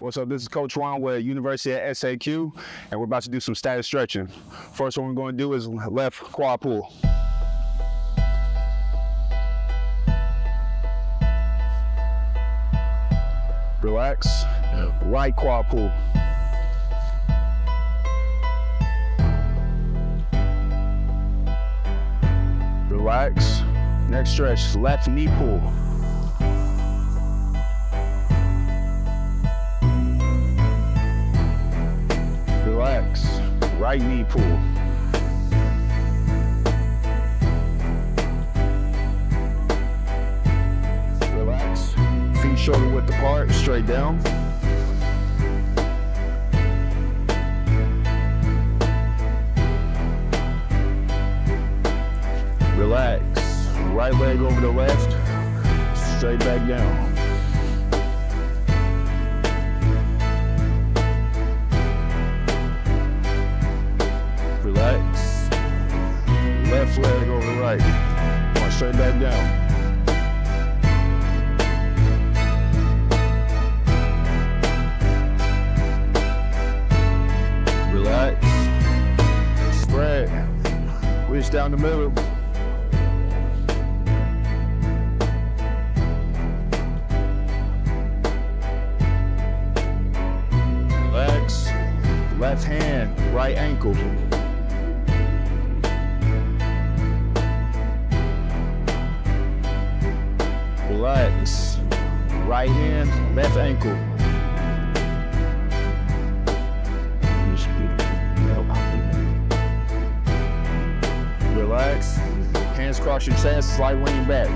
What's up? This is Coach Juan with University at SAQ, and we're about to do some static stretching. First one we're going to do is left quad pull. Relax. Right quad pull. Relax. Next stretch, left knee pull. Right knee pull. Relax. Feet shoulder width apart, straight down. Relax. Right leg over the left, straight back down. Leg over the right. Come on, straight back down. Relax. Spread. Reach down the middle. Relax. Left hand, right ankle. Relax. Right hand, left ankle. Relax. Hands cross your chest, slight lean back.